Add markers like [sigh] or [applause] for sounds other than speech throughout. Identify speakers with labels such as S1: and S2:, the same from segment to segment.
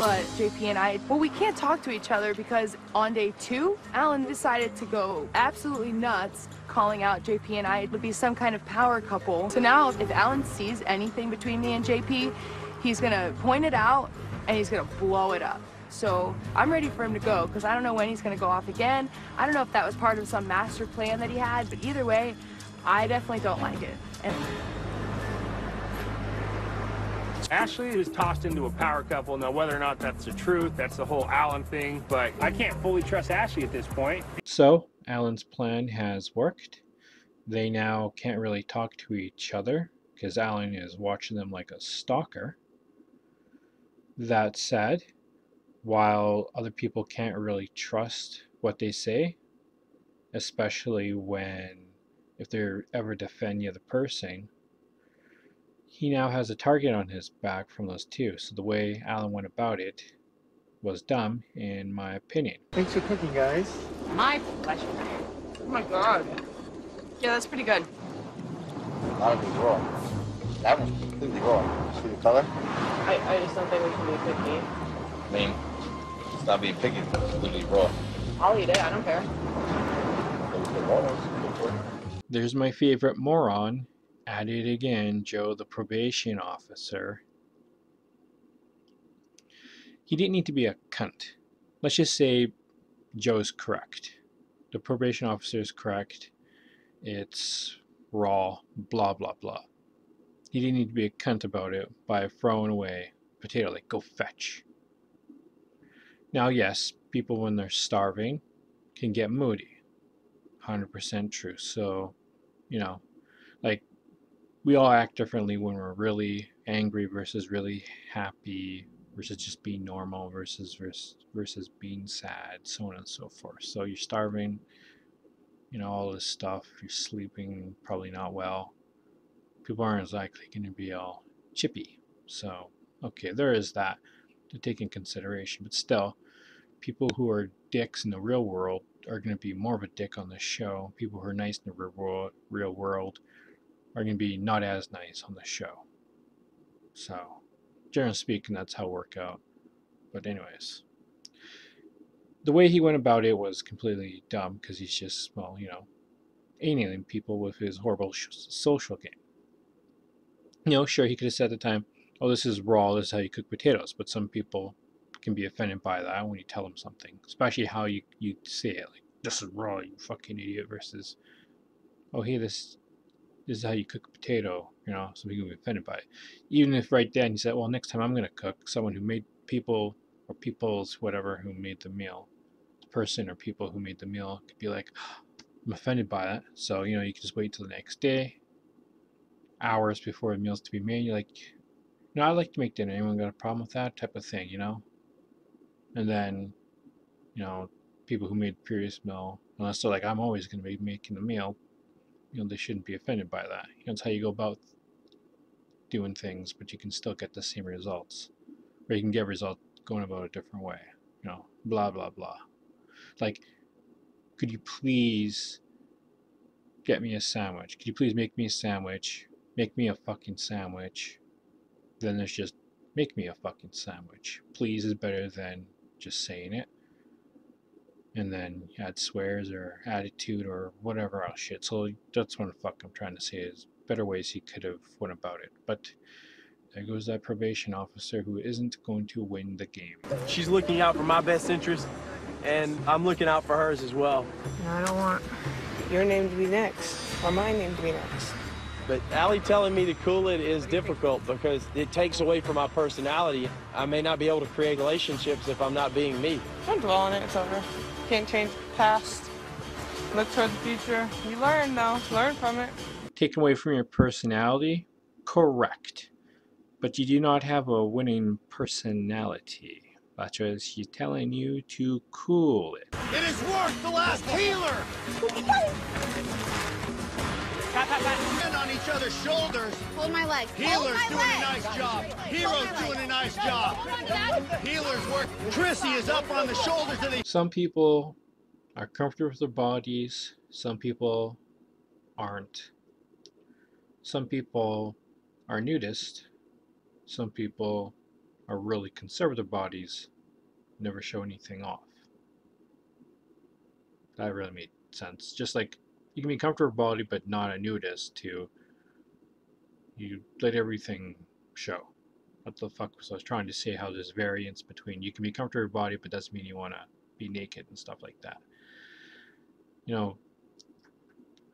S1: But JP and I, well, we can't talk to each other because on day two, Alan decided to go absolutely nuts, calling out JP and I to be some kind of power couple. So now, if Alan sees anything between me and JP, he's gonna point it out and he's gonna blow it up. So I'm ready for him to go because I don't know when he's gonna go off again. I don't know if that was part of some master plan that he had, but either way, I definitely don't like it. And
S2: Ashley was tossed into a power couple. Now, whether or not that's the truth, that's the whole Alan thing, but I can't fully trust Ashley at this point.
S3: So, Alan's plan has worked. They now can't really talk to each other because Alan is watching them like a stalker. That said, while other people can't really trust what they say, especially when if they're ever defend the person, he now has a target on his back from those two. So the way Alan went about it was dumb, in my opinion.
S4: Thanks for cooking, guys.
S1: my pleasure. Oh my god. Yeah, that's pretty good.
S4: A lot of these raw. That one's completely raw. See the color?
S1: I, I just don't think we can be picky.
S4: I mean, it's not being picky. It's completely raw.
S1: I'll eat it. I don't care.
S4: Those are the raw ones. Go for it.
S3: There's my favorite moron. At it again, Joe, the probation officer. He didn't need to be a cunt. Let's just say Joe's correct. The probation officer is correct. It's raw, blah, blah, blah. He didn't need to be a cunt about it by throwing away potato, like, go fetch. Now, yes, people when they're starving can get moody. 100% true. So, you know, we all act differently when we're really angry versus really happy versus just being normal versus versus, versus being sad, so on and so forth. So you're starving, you know, all this stuff. You're sleeping, probably not well. People aren't as likely going to be all chippy. So, okay, there is that to take in consideration. But still, people who are dicks in the real world are going to be more of a dick on the show. People who are nice in the real world, real world are going to be not as nice on the show. So, generally speaking, that's how it worked out. But anyways, the way he went about it was completely dumb because he's just, well, you know, alienating people with his horrible social game. You know, sure, he could have said at the time, oh, this is raw, this is how you cook potatoes. But some people can be offended by that when you tell them something, especially how you, you say it, like, this is raw, you fucking idiot, versus, oh, hey, this this is how you cook a potato, you know, some people can be offended by it. Even if right then you said, well, next time I'm going to cook, someone who made people or people's whatever who made the meal, the person or people who made the meal could be like, I'm offended by that. So, you know, you can just wait till the next day, hours before the meal's to be made. You're like, no, I like to make dinner. Anyone got a problem with that type of thing, you know? And then, you know, people who made previous meal, unless they're like, I'm always going to be making the meal, you know, they shouldn't be offended by that. You know, it's how you go about doing things, but you can still get the same results. Or you can get results going about a different way. You know, blah, blah, blah. Like, could you please get me a sandwich? Could you please make me a sandwich? Make me a fucking sandwich. Then there's just, make me a fucking sandwich. Please is better than just saying it and then add swears or attitude or whatever else shit. So that's what the fuck I'm trying to say is better ways he could have went about it. But there goes that probation officer who isn't going to win the game.
S5: She's looking out for my best interest, and I'm looking out for hers as well.
S6: I don't want your name to be next, or my name to be next.
S5: But Ali telling me to cool it is difficult because it takes away from my personality. I may not be able to create relationships if I'm not being me.
S6: Don't dwell on it, it's over. Can't change the past. Look toward the future. You learn, though. Learn from it.
S3: Taken away from your personality? Correct. But you do not have a winning personality. That's why she's telling you to cool it.
S7: It is worth the last healer! Stand on each other's shoulders.
S8: Hold my leg.
S7: Healer's
S8: my
S7: doing
S8: leg.
S7: a nice job.
S8: Hold
S7: Hero's
S8: my leg.
S7: doing a nice job. Healer's work. Chrissy is up on the shoulders of the
S3: Some people are comfortable with their bodies, some people aren't. Some people are nudist, some people are really conservative bodies never show anything off. That really made sense. Just like you can be comfortable body but not a nudist to you let everything show. What the fuck was I was trying to say how there's variance between you can be comfortable with your body but doesn't mean you want to be naked and stuff like that. You know,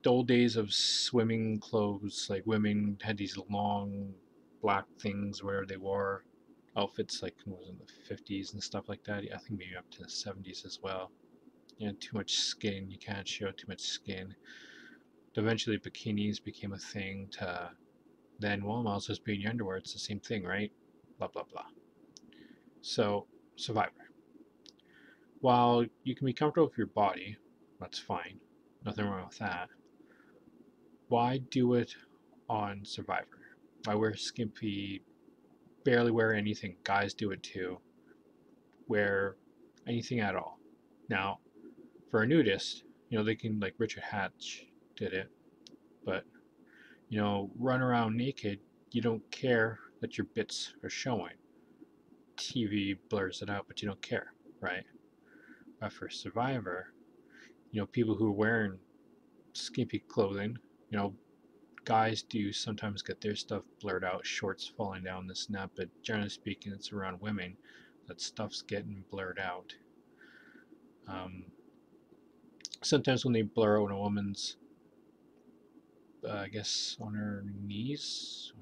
S3: the old days of swimming clothes, like women had these long black things where they wore outfits like was in the 50s and stuff like that. I think maybe up to the 70s as well. You know, too much skin, you can't show too much skin. Eventually bikinis became a thing to then be in your underwear, it's the same thing, right? Blah blah blah. So Survivor. While you can be comfortable with your body, that's fine. Nothing wrong with that. Why do it on Survivor? Why wear skimpy barely wear anything. Guys do it too. Wear anything at all. Now, for a nudist, you know, they can, like Richard Hatch did it, but, you know, run around naked, you don't care that your bits are showing. TV blurs it out, but you don't care, right? But for Survivor, you know, people who are wearing skimpy clothing, you know, guys do sometimes get their stuff blurred out, shorts falling down the snap, but generally speaking, it's around women that stuff's getting blurred out. Um, sometimes when they blur out a woman's, uh, I guess, on her knees,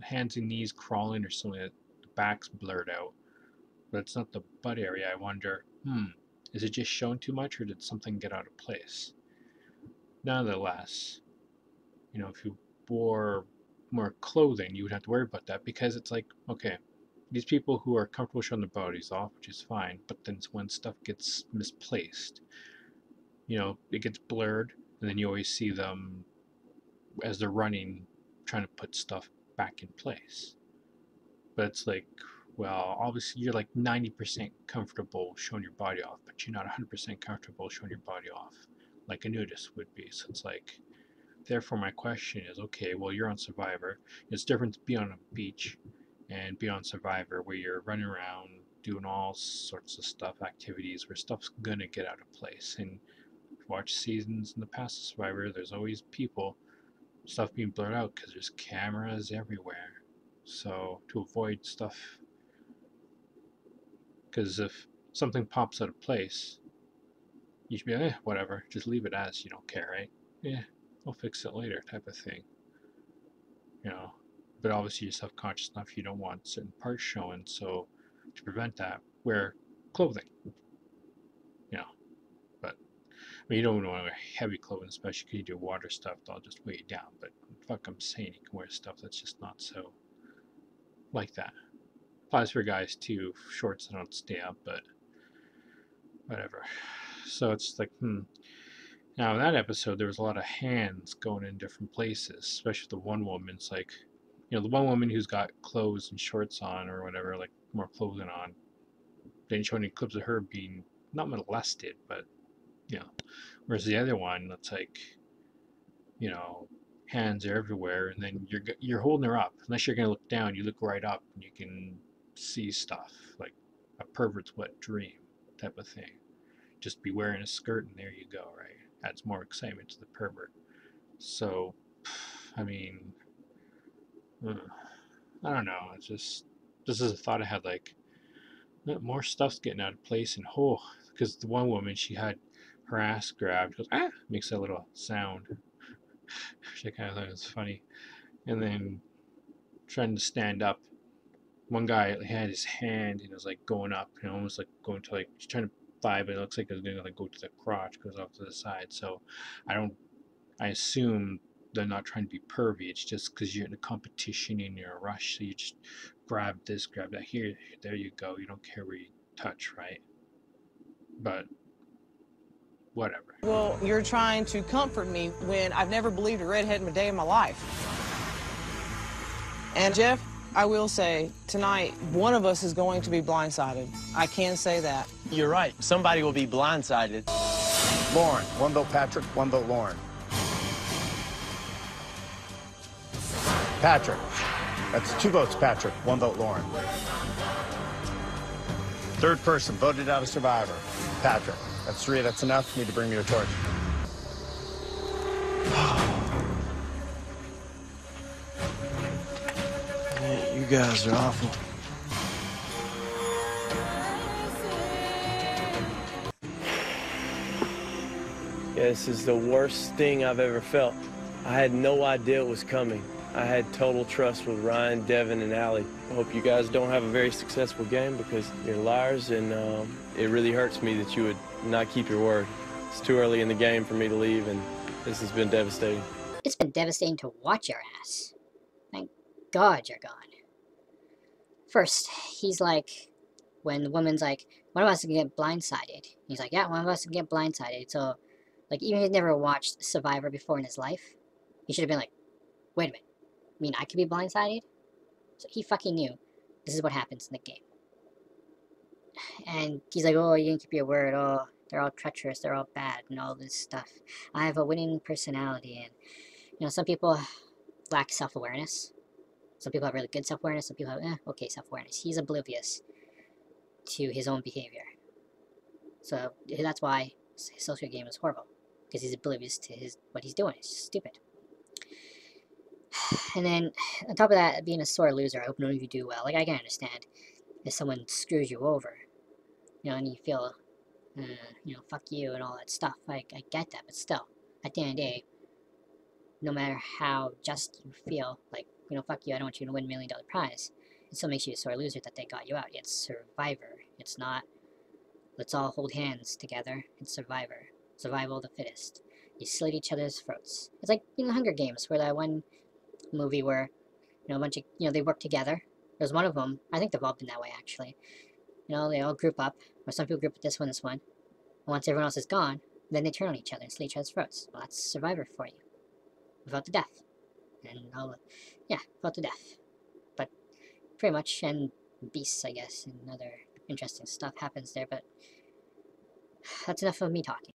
S3: hands and knees crawling or something, the back's blurred out, but it's not the butt area. I wonder, hmm, is it just shown too much or did something get out of place? Nonetheless, you know, if you wore more clothing, you would have to worry about that because it's like, okay, these people who are comfortable showing their bodies off, which is fine, but then when stuff gets misplaced, you know, it gets blurred, and then you always see them as they're running, trying to put stuff back in place. But it's like, well, obviously you're like 90% comfortable showing your body off, but you're not 100% comfortable showing your body off like a nudist would be. So it's like, Therefore, my question is okay, well, you're on Survivor. It's different to be on a beach and be on Survivor where you're running around doing all sorts of stuff, activities where stuff's gonna get out of place. And watch seasons in the past Survivor, there's always people, stuff being blurred out because there's cameras everywhere. So, to avoid stuff, because if something pops out of place, you should be like, eh, whatever, just leave it as you don't care, right? Yeah, I'll fix it later type of thing. You know, but obviously you're self-conscious enough you don't want certain parts showing, so to prevent that, wear clothing. I mean, you don't want to wear heavy clothing, especially because you do water stuff, that'll just weigh you down. But fuck, I'm saying you can wear stuff that's just not so like that. Applies for guys too, shorts that don't stay up, but whatever. So it's like, hmm, now, in that episode, there was a lot of hands going in different places, especially the one woman. It's like, you know, the one woman who's got clothes and shorts on or whatever, like more clothing on. Didn't show any clips of her being not molested, but, you know. Whereas the other one, that's like, you know, hands are everywhere, and then you're you're holding her up. Unless you're gonna look down, you look right up, and you can see stuff like a pervert's wet dream type of thing. Just be wearing a skirt, and there you go, right? adds more excitement to the pervert. So, I mean, I don't know. It's just this is a thought I had. Like, more stuff's getting out of place, and oh, because the one woman she had her ass grabbed, goes ah, makes a little sound. [laughs] She kind of thought was funny, and then trying to stand up. One guy had his hand and it was like going up, and almost like going to like he's trying to but it looks like it's going to like go to the crotch, goes off to the side. So I don't, I assume they're not trying to be pervy. It's just because you're in a competition and you're a rush. So you just grab this, grab that. Here, there you go. You don't care where you touch, right? But whatever.
S6: Well, you're trying to comfort me when I've never believed a redhead in a day in my life. And Jeff, I will say, tonight, one of us is going to be blindsided. I can say that.
S5: You're right. Somebody will be blindsided.
S7: Lauren. One vote Patrick, one vote Lauren. Patrick. That's two votes Patrick, one vote Lauren.
S8: Third person voted out a survivor. Patrick. That's three. That's enough. Need to bring me a torch.
S5: You guys are awful. Yeah, this is the worst thing I've ever felt. I had no idea it was coming. I had total trust with Ryan, Devon, and Ali. I hope you guys don't have a very successful game because you're liars, and um, it really hurts me that you would not keep your word. It's too early in the game for me to leave, and this has been devastating.
S9: It's been devastating to watch your ass. Thank God you're gone. First, he's like, when the woman's like, one of us can get blindsided. He's like, yeah, one of us can get blindsided. So, like, even if he's never watched Survivor before in his life, he should have been like, wait a minute. I mean, I could be blindsided? So he fucking knew this is what happens in the game. And he's like, oh, you didn't keep your word. Oh, they're all treacherous. They're all bad and all this stuff. I have a winning personality. And, you know, some people lack self-awareness. Some people have really good self-awareness. Some people have, eh, okay self-awareness. He's oblivious to his own behavior. So that's why his social game is horrible. Because he's oblivious to his what he's doing. It's stupid. [sighs] And then, [sighs] on top of that, being a sore loser, I hope none of you do well. Like, I can understand if someone screws you over, you know, and you feel, uh, you know, fuck you and all that stuff. Like, I get that, but still, at the end of the day, no matter how just you feel, like, you know, fuck you, I don't want you to win a million dollar prize, it still makes you a sore loser that they got you out. It's Survivor. It's not, let's all hold hands together. It's Survivor. Survival of the fittest. You slit each other's throats. It's like in the Hunger Games, where that one movie where, you know, a bunch of, you know, they work together. There's one of them, I think they've all been that way, actually. You know, they all group up, or some people group with this one, this one. Once everyone else is gone, then they turn on each other and slit each other's throats. Well, that's Survivor for you. Without to death. And all, yeah, without to death. But pretty much, and beasts, I guess, and other interesting stuff happens there, but that's enough of me talking.